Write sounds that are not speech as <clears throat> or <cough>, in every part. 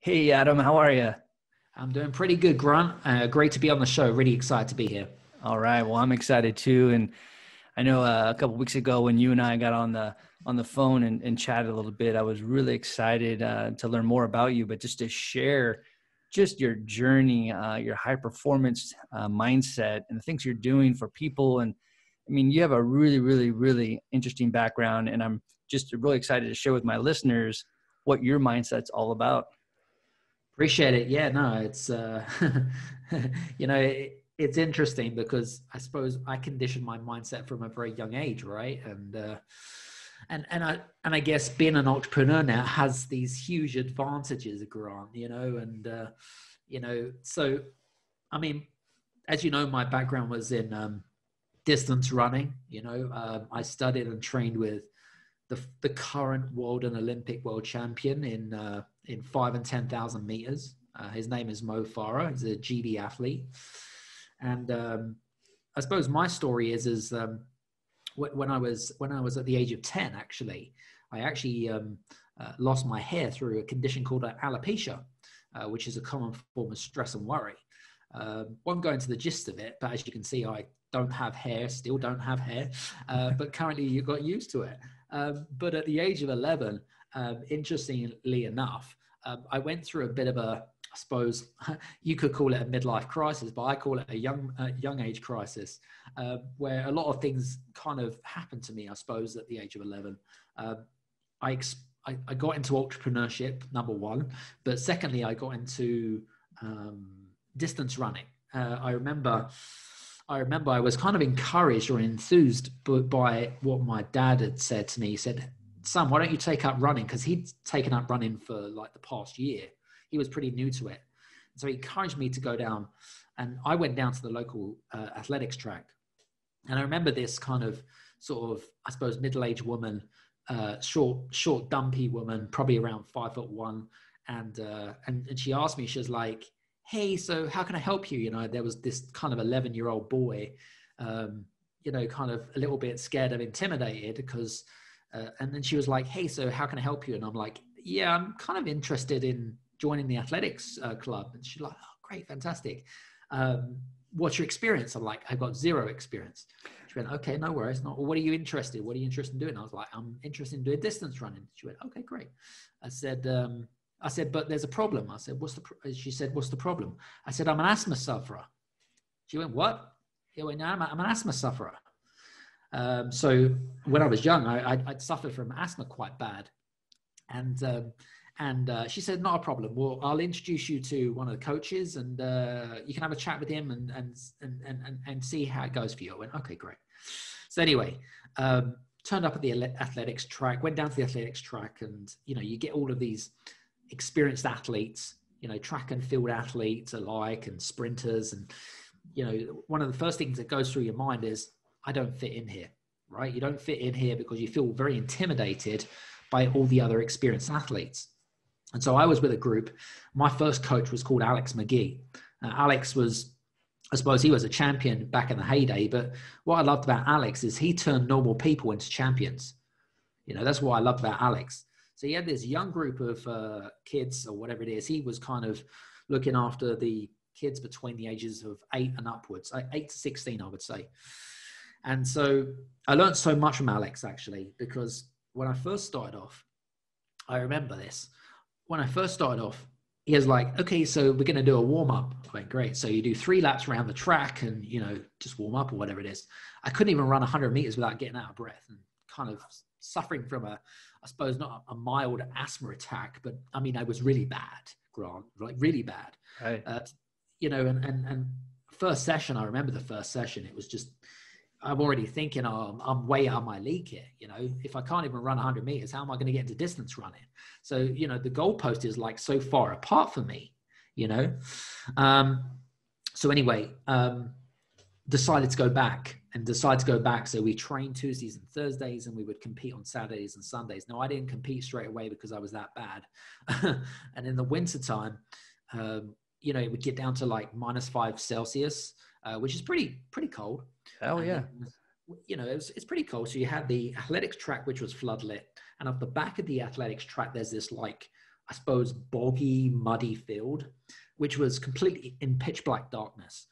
Hey, Adam, how are you? I'm doing pretty good, Grant. Uh, great to be on the show. Really excited to be here. All right. Well, I'm excited too. And I know uh, a couple weeks ago when you and I got on the on the phone and, and chatted a little bit, I was really excited uh, to learn more about you, but just to share just your journey, uh, your high performance uh, mindset, and the things you're doing for people. And I mean, you have a really, really, really interesting background, and I'm just really excited to share with my listeners what your mindset's all about. Appreciate it. Yeah, no, it's uh, <laughs> you know it, it's interesting because I suppose I conditioned my mindset from a very young age, right? And uh, and and I and I guess being an entrepreneur now has these huge advantages, Grant. You know, and uh, you know, so I mean, as you know, my background was in um, distance running. You know, um, I studied and trained with the the current world and Olympic world champion in uh, in five and ten thousand meters. Uh, his name is Mo Farah. He's a GB athlete, and um, I suppose my story is is um, when I was when I was at the age of ten. Actually, I actually um, uh, lost my hair through a condition called alopecia, uh, which is a common form of stress and worry. Um, won't go into the gist of it, but as you can see, I don't have hair, still don't have hair, uh, <laughs> but currently you got used to it. Um, but at the age of 11, um, interestingly enough, um, I went through a bit of a, I suppose <laughs> you could call it a midlife crisis, but I call it a young, uh, young age crisis, uh, where a lot of things kind of happened to me, I suppose, at the age of 11. Um, I, ex- I, I, got into entrepreneurship, number one, but secondly, I got into um, distance running. Uh, I remember I remember I was kind of encouraged or enthused by what my dad had said to me. He said, "Son, why don't you take up running?" Because he'd taken up running for like the past year. He was pretty new to it, so he encouraged me to go down. And I went down to the local uh, athletics track, and I remember this kind of sort of, I suppose, middle-aged woman, uh, short, short, dumpy woman, probably around five foot one, and uh, and and she asked me, she was like hey, so how can I help you? You know, there was this kind of 11 year old boy, um, you know, kind of a little bit scared and intimidated because, uh, and then she was like, hey, so how can I help you? And I'm like, yeah, I'm kind of interested in joining the athletics uh, club. And she's like, oh, great, fantastic. Um, what's your experience? I'm like, I've got zero experience. She went, okay, no worries. Not, well, what are you interested? What are you interested in doing? I was like, I'm interested in doing distance running. She went, okay, great. I said, um, I said, but there's a problem. I said, what's the, pro-? she said, what's the problem? I said, I'm an asthma sufferer. She went, what? He went, no, I'm, a, I'm an asthma sufferer. Um, so when I was young, I, I, would suffered from asthma quite bad. And, um, and uh, she said, not a problem. Well, I'll introduce you to one of the coaches and uh, you can have a chat with him and, and, and, and, and see how it goes for you. I went, okay, great. So anyway, um, turned up at the athletics track, went down to the athletics track and, you know, you get all of these experienced athletes, you know, track and field athletes alike and sprinters. And, you know, one of the first things that goes through your mind is, I don't fit in here, right? You don't fit in here because you feel very intimidated by all the other experienced athletes. And so I was with a group. My first coach was called Alex McGee. Uh, Alex was, I suppose, he was a champion back in the heyday. But what I loved about Alex is he turned normal people into champions. You know, that's what I loved about Alex. So he had this young group of uh, kids or whatever it is. He was kind of looking after the kids between the ages of eight and upwards, eight to 16, I would say. And so I learned so much from Alex actually, because when I first started off, I remember this. When I first started off, he was like, okay, so we're going to do a warm up. I went, great. So you do three laps around the track and, you know, just warm up or whatever it is. I couldn't even run 100 meters without getting out of breath and kind of suffering from a, I suppose not a mild asthma attack, but I mean, I was really bad, Grant, like really bad. Right. Uh, you know, and, and, and first session, I remember the first session, it was just, I'm already thinking, oh, I'm way out of my league here. You know, if I can't even run 100 meters, how am I going to get into distance running? So, you know, the goalpost is like so far apart from me, you know? Um, so anyway, um, decided to go back and decided to go back. So we trained Tuesdays and Thursdays and we would compete on Saturdays and Sundays. Now, I didn't compete straight away because I was that bad. <laughs> and in the wintertime, um, you know, it would get down to like minus five Celsius, uh, which is pretty, pretty cold. Oh, yeah. you know, it was, it's pretty cold. So you had the athletics track, which was floodlit. And off the back of the athletics track, there's this like I suppose, boggy, muddy field, which was completely in pitch black darkness.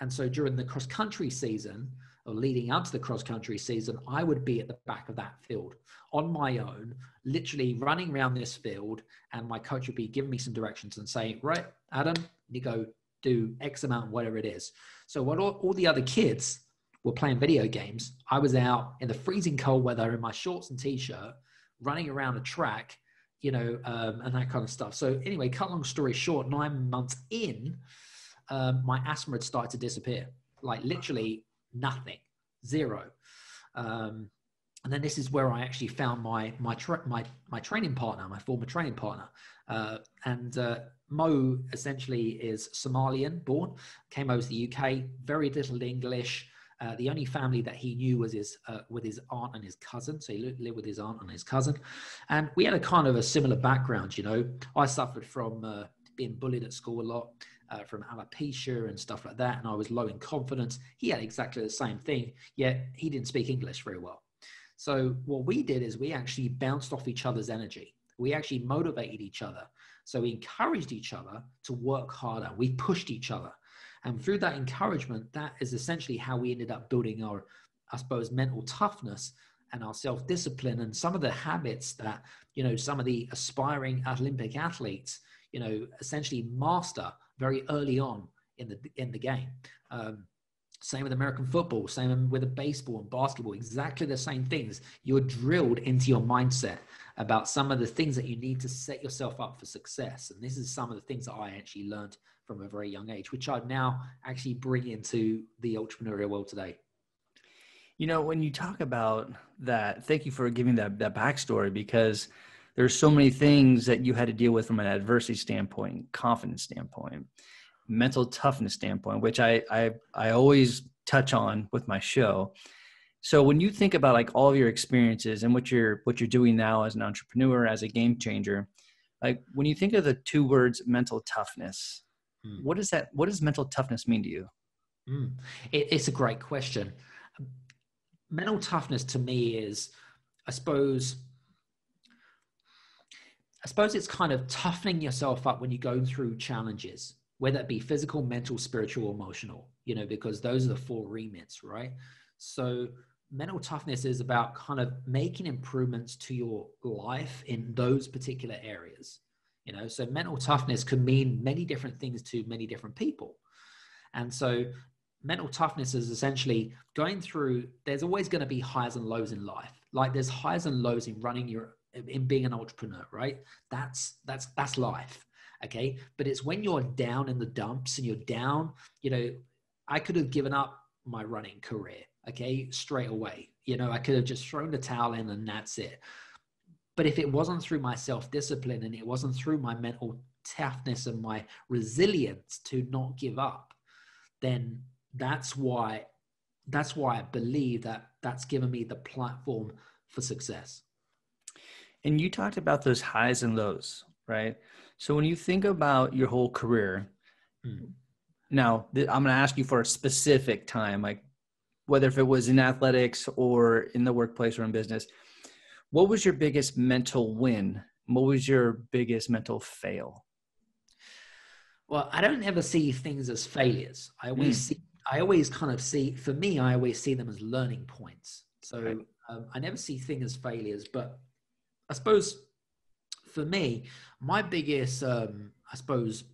And so during the cross country season, or leading up to the cross country season, I would be at the back of that field on my own, literally running around this field. And my coach would be giving me some directions and saying, Right, Adam, you go do X amount, whatever it is. So, what all, all the other kids were playing video games, I was out in the freezing cold weather in my shorts and t shirt, running around a track, you know, um, and that kind of stuff. So, anyway, cut long story short, nine months in, um, my asthma had started to disappear. Like literally nothing, zero. Um, and then this is where I actually found my my tra- my my training partner, my former training partner, uh, and uh, Mo essentially is Somalian born, came over to the UK, very little English. Uh, the only family that he knew was his uh, with his aunt and his cousin, so he lived, with his aunt and his cousin, and we had a kind of a similar background. You know, I suffered from uh, being bullied at school a lot uh, from alopecia and stuff like that, and I was low in confidence. He had exactly the same thing, yet he didn't speak English very well. So what we did is we actually bounced off each other's energy. We actually motivated each other. So we encouraged each other to work harder. We pushed each other. And through that encouragement, that is essentially how we ended up building our, I suppose, mental toughness and our self-discipline and some of the habits that, you know, some of the aspiring Olympic athletes, you know, essentially master very early on in the in the game. Um, same with American football, same with baseball and basketball, exactly the same things. You're drilled into your mindset about some of the things that you need to set yourself up for success. And this is some of the things that I actually learned from a very young age, which I now actually bring into the entrepreneurial world today. You know, when you talk about that, thank you for giving that, that backstory because there's so many things that you had to deal with from an adversity standpoint, confidence standpoint, mental toughness standpoint, which I I I always touch on with my show. So when you think about like all of your experiences and what you're what you're doing now as an entrepreneur, as a game changer, like when you think of the two words mental toughness, mm. what does that what does mental toughness mean to you? Mm. It, it's a great question. Mental toughness to me is, I suppose, I suppose it's kind of toughening yourself up when you go through challenges, whether it be physical, mental, spiritual, emotional, you know, because those are the four remits, right? So mental toughness is about kind of making improvements to your life in those particular areas. You know, so mental toughness can mean many different things to many different people. And so mental toughness is essentially going through there's always going to be highs and lows in life like there's highs and lows in running your in being an entrepreneur, right? That's that's that's life. Okay. But it's when you're down in the dumps and you're down, you know, I could have given up my running career, okay, straight away. You know, I could have just thrown the towel in and that's it. But if it wasn't through my self discipline and it wasn't through my mental toughness and my resilience to not give up, then that's why that's why I believe that that's given me the platform for success. And you talked about those highs and lows, right? So when you think about your whole career, mm. now I'm going to ask you for a specific time, like whether if it was in athletics or in the workplace or in business, what was your biggest mental win? What was your biggest mental fail? Well, I don't ever see things as failures. I always mm. see, I always kind of see, for me, I always see them as learning points. So right. um, I never see things as failures, but I suppose for me, my biggest, um, I suppose,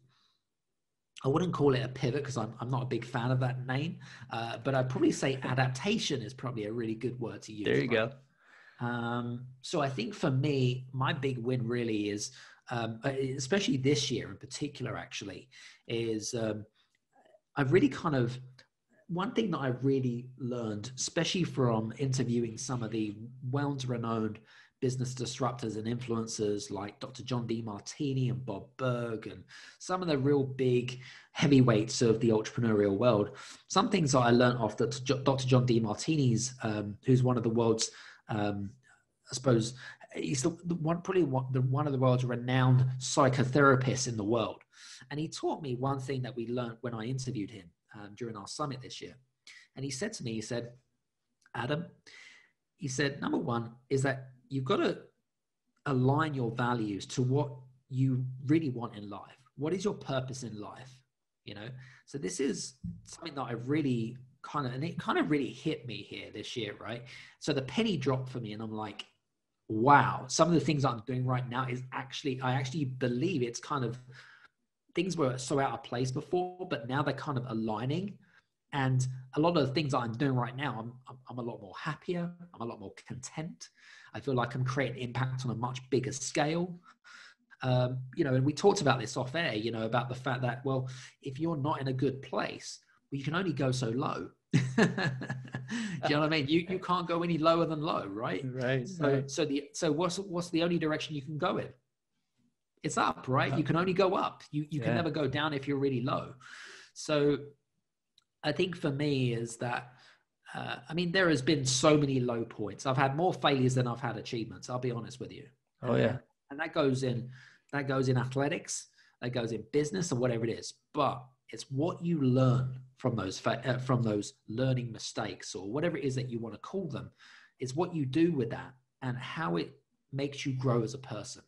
I wouldn't call it a pivot because I'm, I'm not a big fan of that name, uh, but I'd probably say <laughs> adaptation is probably a really good word to use. There you right? go. Um, so I think for me, my big win really is, um, uh, especially this year in particular, actually, is um, I've really kind of one thing that I've really learned, especially from interviewing some of the well-renowned business disruptors and influencers like Dr. John Demartini and Bob Burg and some of the real big heavyweights of the entrepreneurial world. Some things that I learned off that Dr. John Demartini's, um, who's one of the world's, um, I suppose, he's the, the one probably one, the, one of the world's renowned psychotherapists in the world. And he taught me one thing that we learned when I interviewed him um, during our summit this year. And he said to me, he said, Adam, he said, number one is that you've got to align your values to what you really want in life? What is your purpose in life? You know, so this is something that I really kind of, and it kind of really hit me here this year, right? So the penny dropped for me, and I'm like, wow, some of the things I'm doing right now is actually, I actually believe it's kind of things were so out of place before, but now they're kind of aligning. And a lot of the things that I'm doing right now, I'm, I'm, I'm a lot more happier. I'm a lot more content. I feel like I'm creating impact on a much bigger scale. Um, you know, and we talked about this off air, you know, about the fact that, well, if you're not in a good place, you can only go so low. <laughs> Do you know what I mean? You you can't go any lower than low, right? <laughs> Right. So right. so the so what's what's the only direction you can go in? It's up, right? You can only go up. You you can never go down if you're really low. So I think for me is that uh, I mean there has been so many low points. I've had more failures than I've had achievements. I'll be honest with you. Oh yeah. and that goes in that goes in athletics that goes in business or whatever it is but it's what you learn from those fa- uh, from those learning mistakes or whatever it is that you want to call them it's what you do with that and how it makes you grow as a person.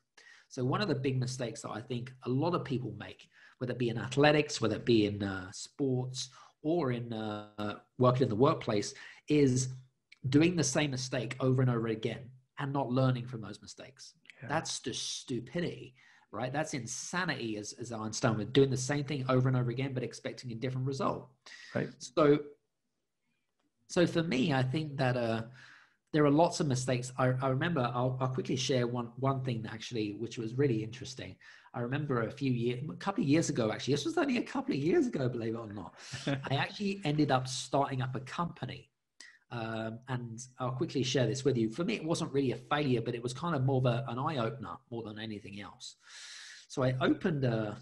So one of the big mistakes that i think a lot of people make whether it be in athletics whether it be in uh, sports or in uh, working in the workplace is doing the same mistake over and over again and not learning from those mistakes. Yeah. that's just stupidity right that's insanity as, as einstein was doing the same thing over and over again but expecting a different result Right. so so for me i think that uh there are lots of mistakes i, I remember I'll, I'll quickly share one one thing actually which was really interesting i remember a few years a couple of years ago actually this was only a couple of years ago believe it or not <laughs> I actually ended up starting up a company. Um, and I'll quickly share this with you. For me, it wasn't really a failure, but it was kind of more of a, an eye opener more than anything else. So I opened a,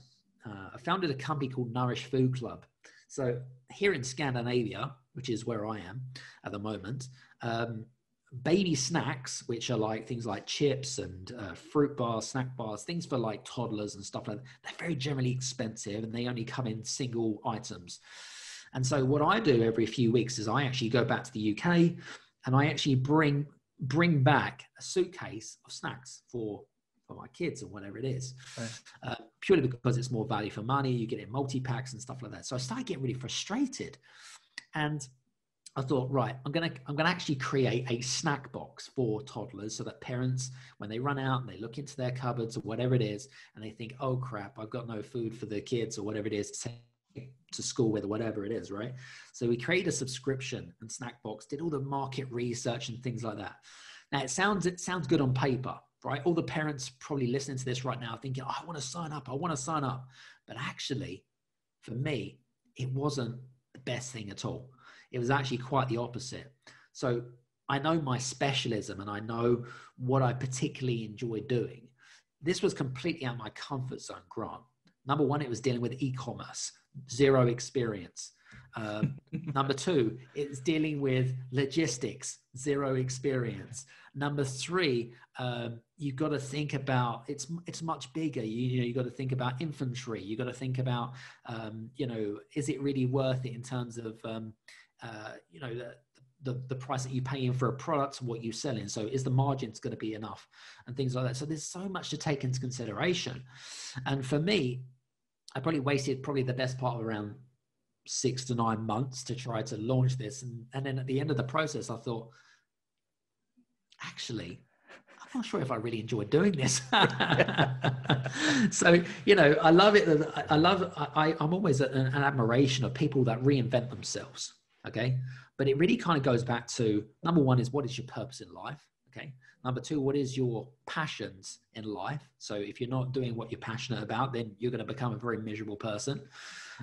uh, I founded a company called Nourish Food Club. So here in Scandinavia, which is where I am at the moment, um, baby snacks, which are like things like chips and uh, fruit bars, snack bars, things for like toddlers and stuff like that, they're very generally expensive and they only come in single items. And so what I do every few weeks is I actually go back to the UK and I actually bring bring back a suitcase of snacks for for my kids or whatever it is, Right. uh, purely because it's more value for money. You get it in multi packs and stuff like that. So I started getting really frustrated, and I thought, right, I'm gonna I'm gonna actually create a snack box for toddlers so that parents, when they run out and they look into their cupboards or whatever it is, and they think, oh crap, I've got no food for the kids or whatever it is to school with or whatever it is, right? So we created a subscription and snack box, did all the market research and things like that. Now it sounds it sounds good on paper, right? All the parents probably listening to this right now thinking, oh, I want to sign up, I want to sign up. But actually, for me, it wasn't the best thing at all. It was actually quite the opposite. So I know my specialism and I know what I particularly enjoy doing. This was completely out of my comfort zone, Grant. Number one, it was dealing with e commerce, zero experience. Um, <laughs> number two, it's dealing with logistics, zero experience. Number three, um, you've got to think about it's it's much bigger. You, you know, you got to think about infantry. You've got to think about um, you know, is it really worth it in terms of um, uh, you know the, the the price that you're paying for a product and what you're selling. So is the margins going to be enough and things like that. So there's so much to take into consideration. And for me, I probably wasted probably the best part of around six to nine months to try to launch this. And, and then at the end of the process, I thought, actually, I'm not sure if I really enjoy doing this. <laughs> so, you know, I love it. I love, I, I'm always an, an admiration of people that reinvent themselves. Okay. But it really kind of goes back to number one is what is your purpose in life? Okay. Number two, what is your passions in life? So if you're not doing what you're passionate about, then you're going to become a very miserable person.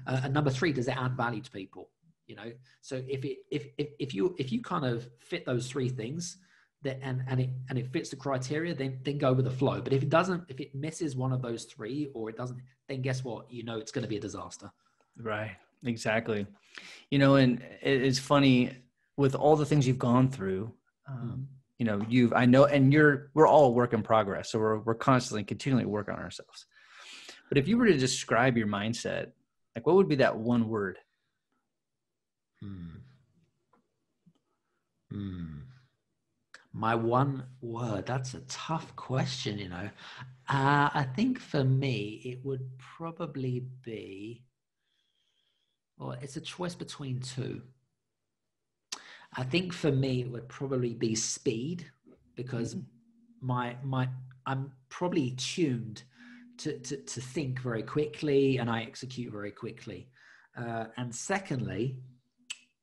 Uh, and number three, does it add value to people? You know, so if it if if, if you if you kind of fit those three things, that and and it and it fits the criteria, then then go with the flow. But if it doesn't, if it misses one of those three or it doesn't, then guess what? You know it's going to be a disaster. Right. Exactly. You know, and it's funny with all the things you've gone through. Um, you know, you've I know, and you're we're all work in progress, so we're we're constantly continually working on ourselves. But if you were to describe your mindset, like what would be that one word? Hmm. Hmm. My one word, that's a tough question, you know. Uh, I think for me, it would probably be, well, it's a choice between two. I think for me, it would probably be speed because mm-hmm. my, my, I'm probably tuned to, to, to think very quickly and I execute very quickly. Uh, and secondly,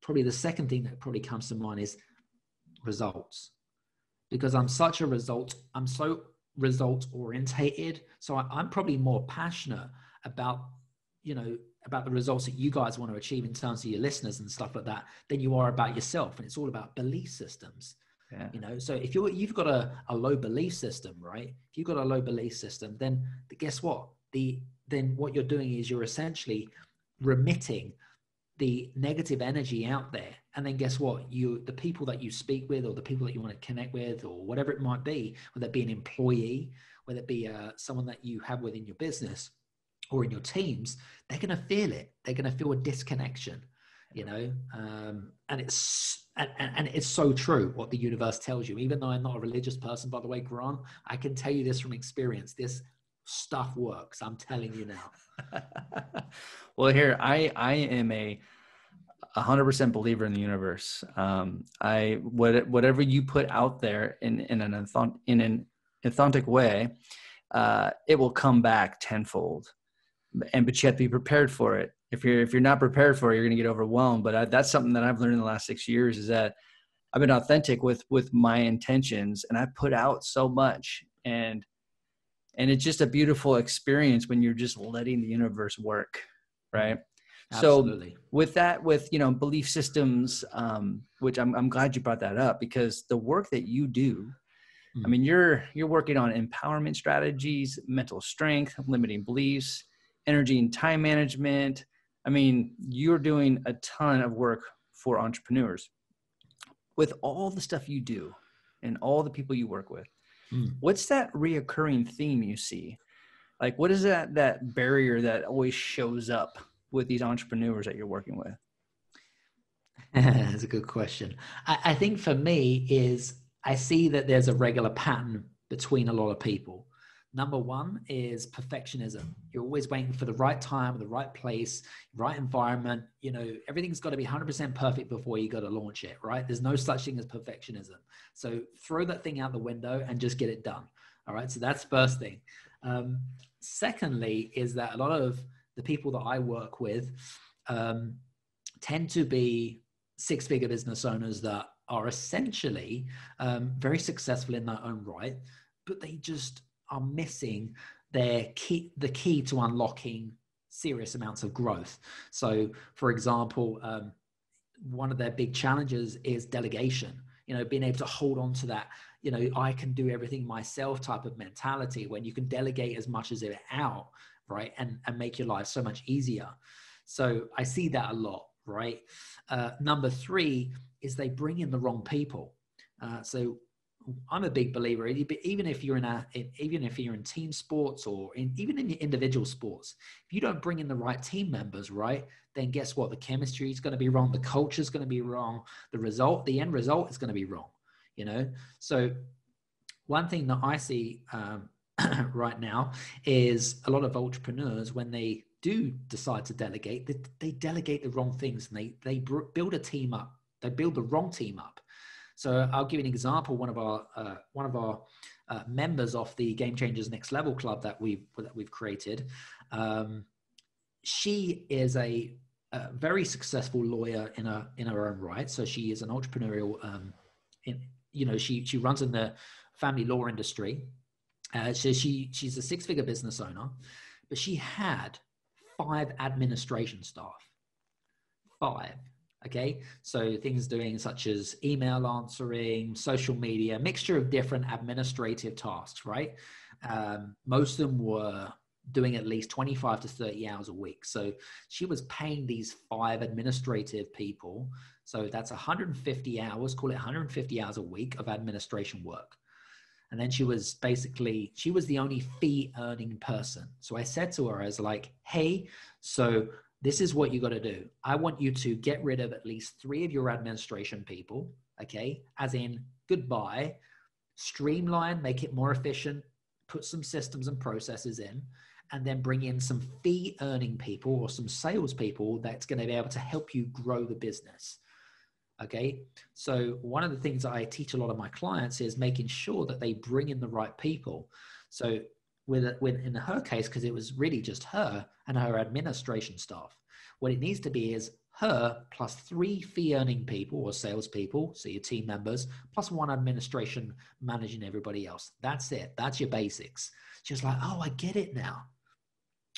probably the second thing that probably comes to mind is results because I'm such a result, I'm so result orientated. So I, I'm probably more passionate about, you know, about the results that you guys want to achieve in terms of your listeners and stuff like that than you are about yourself. And it's all about belief systems. Yeah. You know, so if you're you've got a, a low belief system, right? If you've got a low belief system, then guess what? The then what you're doing is you're essentially remitting the negative energy out there and then guess what you the people that you speak with or the people that you want to connect with or whatever it might be whether it be an employee whether it be uh, someone that you have within your business or in your teams they're going to feel it. They're going to feel a disconnection you know? Um, and it's and, and, it's so true what the universe tells you. Even though i'm not a religious person by the way grant i can tell you this from experience. This stuff works i'm telling you now. <laughs> Well here i i am a 100% believer in the universe. Um i what, whatever you put out there in in an in an authentic way uh it will come back tenfold and but you have to be prepared for it. If you're if you're not prepared for it you're going to get overwhelmed. But I, that's something that i've learned in the last six years is that i've been authentic with with my intentions and i put out so much. And and it's just a beautiful experience when you're just letting the universe work right? Absolutely. so with that with you know belief systems um, which I'm, I'm glad you brought that up because the work that you do i mean you're you're working on empowerment strategies mental strength limiting beliefs energy and time management i mean you're doing a ton of work for entrepreneurs with all the stuff you do and all the people you work with Mm. What's that reoccurring theme you see? Like, what is that that barrier that always shows up with these entrepreneurs that you're working with? <laughs> That's a good question. I, I think for me is I see that there's a regular pattern between a lot of people. Number one is perfectionism. You're always waiting for the right time, the right place, right environment. You know, everything's got to be 100% perfect before you got to launch it, right? There's no such thing as perfectionism. So throw that thing out the window and just get it done. All right. So that's first thing. Um, secondly, is that a lot of the people that I work with um, tend to be six figure business owners that are essentially um, very successful in their own right, but they just are missing their key, the key to unlocking serious amounts of growth. So, for example, um, one of their big challenges is delegation. You know, being able to hold on to that, you know, I can do everything myself type of mentality when you can delegate as much as it out, right, and and make your life so much easier. So I see that a lot, right? Uh, number three is they bring in the wrong people. Uh, so I'm a big believer. Even if you're in a, even if you're in team sports or in, even in individual sports, if you don't bring in the right team members, right, then guess what? The chemistry is going to be wrong. The culture is going to be wrong. The result, the end result, is going to be wrong. You know. So one thing that I see um, <clears throat> right now is a lot of entrepreneurs when they do decide to delegate, they, they delegate the wrong things and they they build a team up. They build the wrong team up so I'll give you an example. One of our uh, one of our uh, members of the Game Changers Next Level Club that we've that we've created, um, she is a, a, very successful lawyer in a in her own right. So she is an entrepreneurial. Um, in, you know, she she runs in the family law industry. Uh, so she she's a six figure business owner, but she had five administration staff. Five Okay, so things doing such as email answering, social media, mixture of different administrative tasks, right? Um, most of them were doing at least 25 to 30 hours a week. So she was paying these five administrative people. So that's 150 hours, call it 150 hours a week of administration work. And then she was basically, she was the only fee earning person. So I said to her, I was like, hey, so this is what you got to do. I want you to get rid of at least three of your administration people, okay? As in, goodbye, streamline, make it more efficient, put some systems and processes in, and then bring in some fee earning people or some salespeople that's going to be able to help you grow the business. Okay. So, one of the things I teach a lot of my clients is making sure that they bring in the right people. So, with, with in her case, because it was really just her and her administration staff, what it needs to be is her plus three fee earning people or salespeople, so your team members, plus one administration managing everybody else. That's it. That's your basics. She's like, oh, I get it now.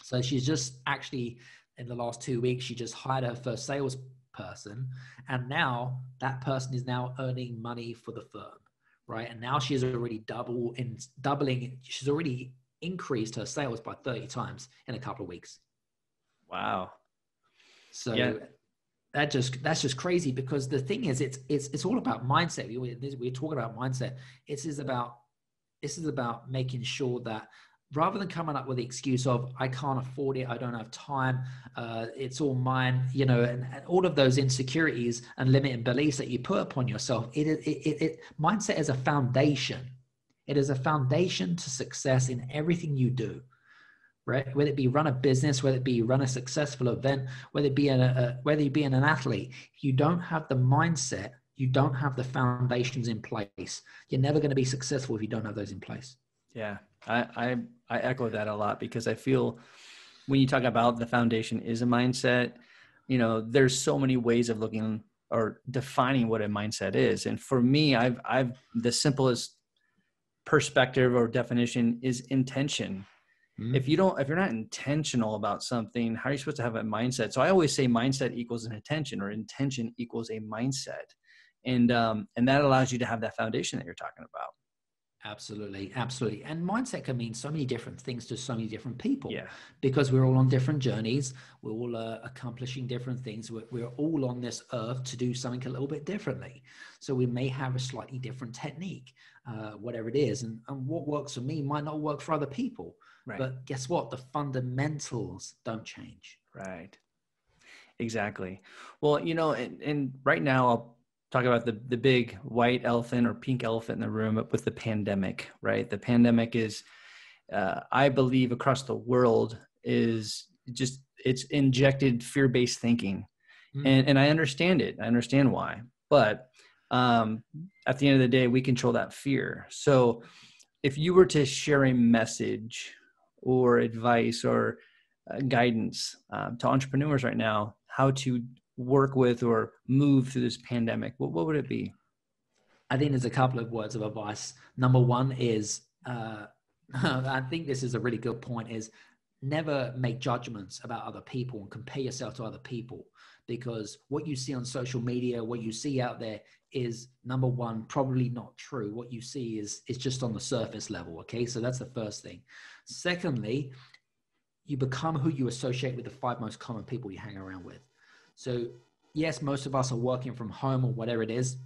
So she's just actually in the last two weeks, she just hired her first sales person and now that person is now earning money for the firm right and now she's already double in doubling she's already increased her sales by 30 times in a couple of weeks wow so yeah. that just that's just crazy because the thing is it's it's it's all about mindset we, we're talking about mindset this is about this is about making sure that rather than coming up with the excuse of I can't afford it, I don't have time, uh, it's all mine, you know, and, and, all of those insecurities and limiting beliefs that you put upon yourself. It, it, it, it mindset is a foundation. It is a foundation to success in everything you do. Right? Whether it be run a business, whether it be run a successful event, whether it be a, a whether you be in an athlete, you don't have the mindset, you don't have the foundations in place. You're never going to be successful if you don't have those in place. Yeah, I, I I echo that a lot because I feel when you talk about the foundation is a mindset, you know, there's so many ways of looking or defining what a mindset is. And for me, I've I've the simplest perspective or definition is intention. Mm-hmm. If you don't, if you're not intentional about something, how are you supposed to have a mindset? So I always say mindset equals an intention, or intention equals a mindset, and um, and that allows you to have that foundation that you're talking about. Absolutely, absolutely. And mindset can mean so many different things to so many different people. Yeah. Because we're all on different journeys. We're all uh, accomplishing different things. We're, we're, all on this earth to do something a little bit differently. So we may have a slightly different technique, uh, whatever it is. And, and what works for me might not work for other people. Right. But guess what? The fundamentals don't change. Right. Exactly. Well, you know, and, and right now I'll talk about the the big white elephant or pink elephant in the room with the pandemic, right? The pandemic is, uh, I believe, across the world is just it's injected fear based thinking, mm. and and I understand it. I understand why, but um, at the end of the day, we control that fear. So, if you were to share a message or advice or uh, guidance um, to entrepreneurs right now, how to work with or move through this pandemic, what, what would it be? I think there's a couple of words of advice. Number one is, uh, <laughs> I think this is a really good point, is never make judgments about other people and compare yourself to other people because what you see on social media, what you see out there is number one, probably not true. What you see is, is just on the surface level. Okay. So that's the first thing. Secondly, you become who you associate with the five most common people you hang around with. So, yes, most of us are working from home or whatever it is.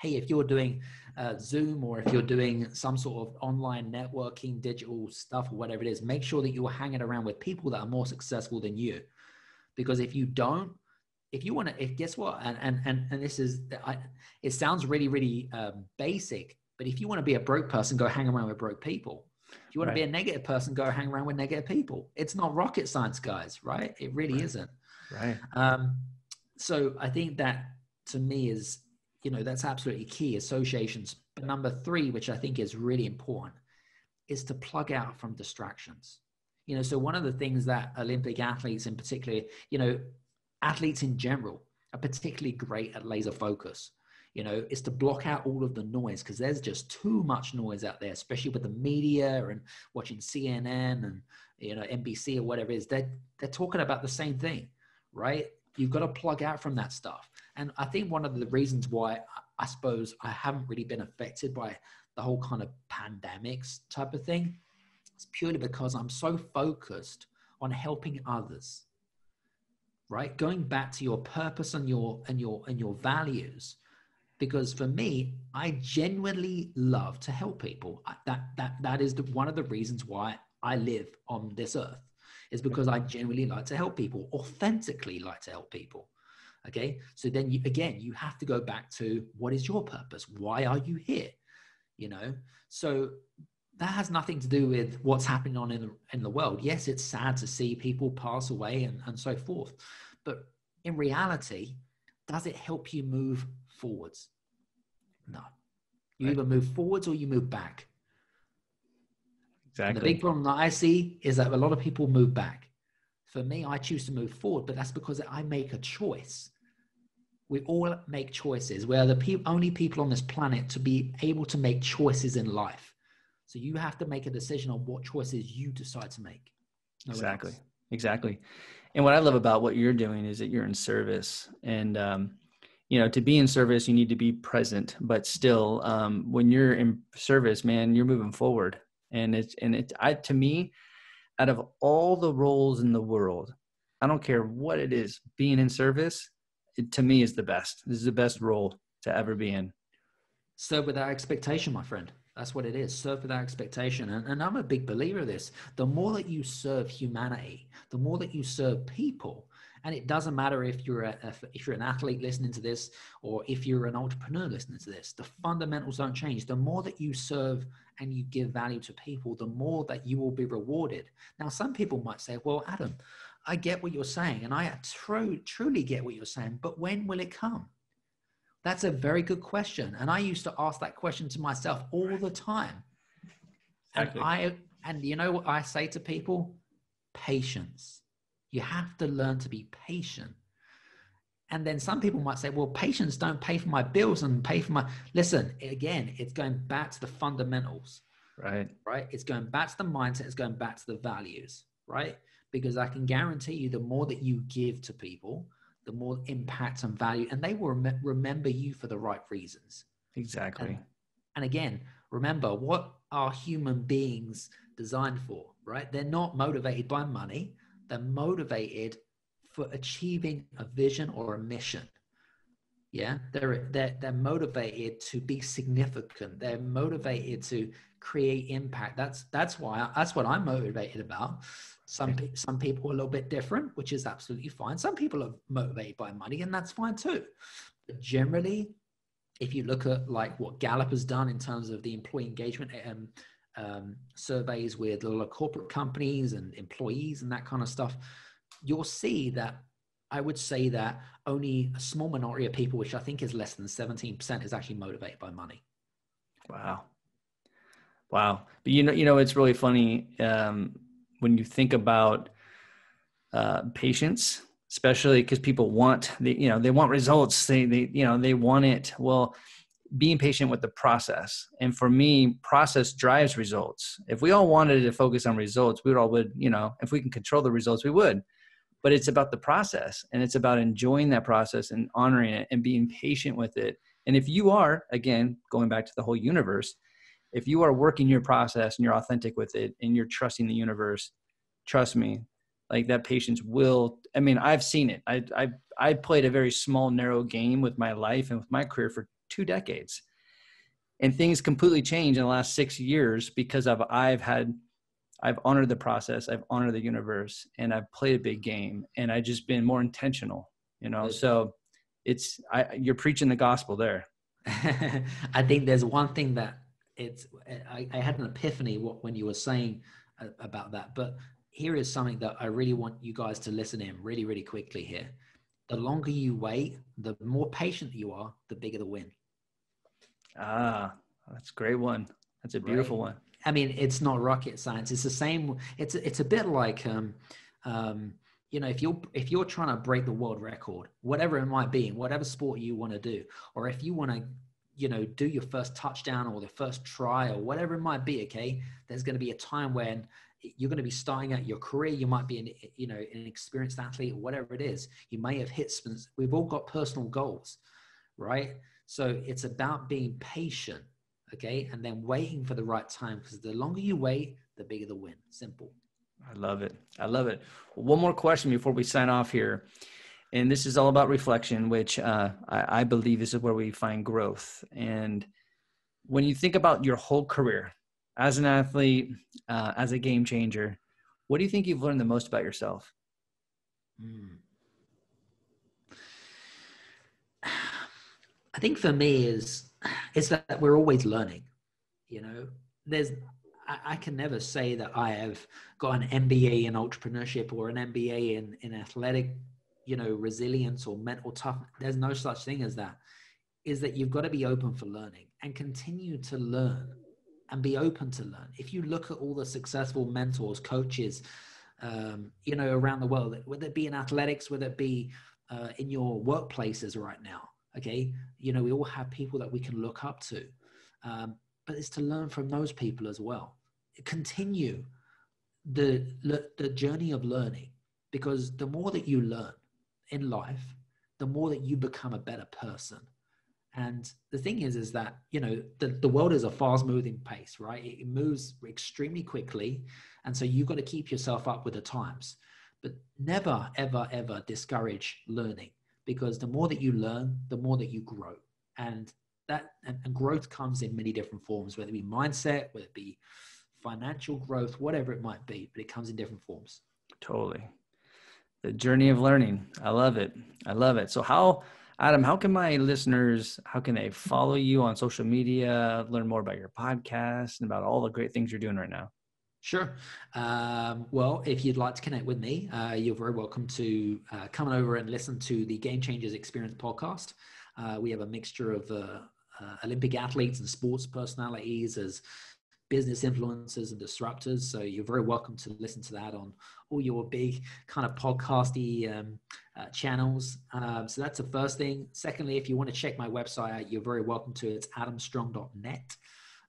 Hey, if you're doing uh, Zoom or if you're doing some sort of online networking, digital stuff, or whatever it is, make sure that you're hanging around with people that are more successful than you. Because if you don't, if you want to, if guess what, and and and, and this is, I, it sounds really really um, basic, but if you want to be a broke person, go hang around with broke people. If you want right. to be a negative person, go hang around with negative people. It's not rocket science, guys, right? It really right. isn't. Right. Um, so I think that to me is, you know, that's absolutely key associations. But number three, which I think is really important, is to plug out from distractions. You know, so one of the things that Olympic athletes in particular, you know, athletes in general are particularly great at laser focus you know is to block out all of the noise because there's just too much noise out there especially with the media and watching cnn and you know nbc or whatever it is they're, they're talking about the same thing right? You've got to plug out from that stuff. And I think one of the reasons why I suppose I haven't really been affected by the whole kind of pandemics type of thing is purely because I'm so focused on helping others. Right? Going back to your purpose and your and your and your values because for me i genuinely love to help people that that that is the, one of the reasons why i live on this earth is because I genuinely like to help people, authentically like to help people. Okay. So then you, again, you have to go back to what is your purpose? Why are you here? You know? So that has nothing to do with what's happening on in the, in the world. Yes, it's sad to see people pass away and, and so forth. But in reality, does it help you move forwards? No. You either move forwards or you move back. Exactly. And the big problem that I see is that a lot of people move back. For me, I choose to move forward, but that's because I make a choice. We all make choices. We're the pe- only people on this planet to be able to make choices in life. So you have to make a decision on what choices you decide to make. No exactly. Exactly. And what I love about what you're doing is that you're in service and, um, you know, to be in service, you need to be present, but still, um, when you're in service, man, you're moving forward. And it's, and it's I, to me, out of all the roles in the world, I don't care what it is, being in service, it, to me is the best. This is the best role to ever be in. So without expectation, my friend. That's what it is. Serve without expectation. And, and I'm a big believer of this. The more that you serve humanity, the more that you serve people, and it doesn't matter if you're a, if you're an athlete listening to this or if you're an entrepreneur listening to this, the fundamentals don't change. The more that you serve and you give value to people, the more that you will be rewarded. Now, some people might say, "Well, Adam, I get what you're saying, and I tr- truly get what you're saying, but when will it come?" That's a very good question. And I used to ask that question to myself all the time. Exactly. And I and you know what I say to people? Patience. You have to learn to be patient. And then some people might say, well, patience don't pay for my bills and pay for my listen, again, it's going back to the fundamentals. Right. Right. It's going back to the mindset, it's going back to the values, right? Because I can guarantee you the more that you give to people, the more impact and value, and they will rem- remember you for the right reasons. Exactly. And, and again, remember what are human beings designed for, right? They're not motivated by money, they're motivated for achieving a vision or a mission. Yeah, they're, they're, they're motivated to be significant. They're motivated to create impact. That's that's why that's what I'm motivated about. Some some people are a little bit different, which is absolutely fine. Some people are motivated by money, and that's fine too. But generally, if you look at like what Gallup has done in terms of the employee engagement um, um, surveys with a lot of corporate companies and employees and that kind of stuff, you'll see that I would say that only a small minority of people, which I think is less than 17%, is actually motivated by money. Wow. Wow. But you know, you know, it's really funny. Um, when you think about uh, patience, especially because people want the, you know, they want results. They, they, you know, they want it. Well, being patient with the process. And for me, process drives results. If we all wanted to focus on results, we would all would, you know, if we can control the results, we would. But it's about the process and it's about enjoying that process and honoring it and being patient with it. And if you are, again, going back to the whole universe, if you are working your process and you're authentic with it and you're trusting the universe trust me like that patience will i mean i've seen it i i i played a very small narrow game with my life and with my career for two decades. And things completely changed in the last six years because of i've had i've honored the process i've honored the universe and i've played a big game and i've just been more intentional you know? So it's i you're preaching the gospel there. <laughs> I think there's one thing that it's I, I had an epiphany when you were saying uh, about that but here is something that i really want you guys to listen in really really quickly here. The longer you wait the more patient you are the bigger the win ah that's a great one that's a beautiful right? one i mean it's not rocket science it's the same it's it's a bit like um um you know if you're if you're trying to break the world record whatever it might be in whatever sport you want to do or if you want to you know, do your first touchdown or the first try or whatever it might be, okay, there's going to be a time when you're going to be starting out your career. You might be an, you know, an experienced athlete or whatever it is. You may have hit we've all got personal goals, right? So it's about being patient, okay, and then waiting for the right time because the longer you wait, the bigger the win. Simple. I love it. I love it. One more question before we sign off here and this is all about reflection which uh, I, I, believe this is where we find growth and when you think about your whole career as an athlete uh, as a game changer what do you think you've learned the most about yourself mm. I think for me is is that we're always learning you know there's I, I, can never say that I have got an MBA in entrepreneurship or an MBA in, in athletic, you know, resilience or mental toughness. There's no such thing as that. Is that you've got to be open for learning and continue to learn and be open to learn. If you look at all the successful mentors, coaches, um, you know, around the world, whether it be in athletics, whether it be uh, in your workplaces right now, okay, you know, we all have people that we can look up to. Um, but it's to learn from those people as well. Continue the the journey of learning because the more that you learn in life, the more that you become a better person. And the thing is, is that you know the, the world is a fast moving pace, right? It moves extremely quickly, and so you've got to keep yourself up with the times. But never, ever, ever discourage learning because the more that you learn, the more that you grow. And that and, and growth comes in many different forms, whether it be mindset, whether it be financial growth, whatever it might be, but it comes in different forms. Totally. The journey of learning. I love it. I love it. So how Adam, how can my listeners, how can they follow you on social media, learn more about your podcast and about all the great things you're doing right now? Sure. Um, well, if you'd like to connect with me, uh, you're very welcome to uh, come over and listen to the Game Changers Experience podcast. Uh, we have a mixture of uh, uh, Olympic athletes and sports personalities as business influencers and disruptors. So you're very welcome to listen to that on all your big kind of podcasty um, uh, channels. Um, so that's the first thing. Secondly, if you want to check my website you're very welcome to. It's adamstrong.net.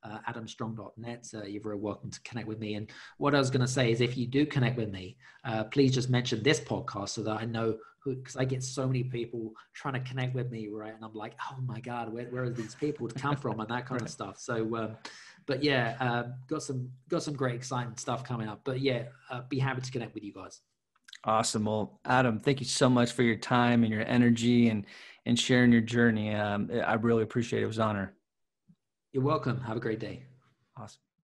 Uh, adamstrong.net. So you're very welcome to connect with me. And what I was going to say is, if you do connect with me, uh, please just mention this podcast so that I know because I get so many people trying to connect with me, right? And I'm like, oh my god, where, where are these people to come from, and that kind right. of stuff. So, um, but yeah, uh, got some got some great exciting stuff coming up. But yeah, uh, be happy to connect with you guys. Awesome. Well, Adam, thank you so much for your time and your energy and and sharing your journey. Um, I really appreciate it. It was an honor. You're welcome. Have a great day. Awesome.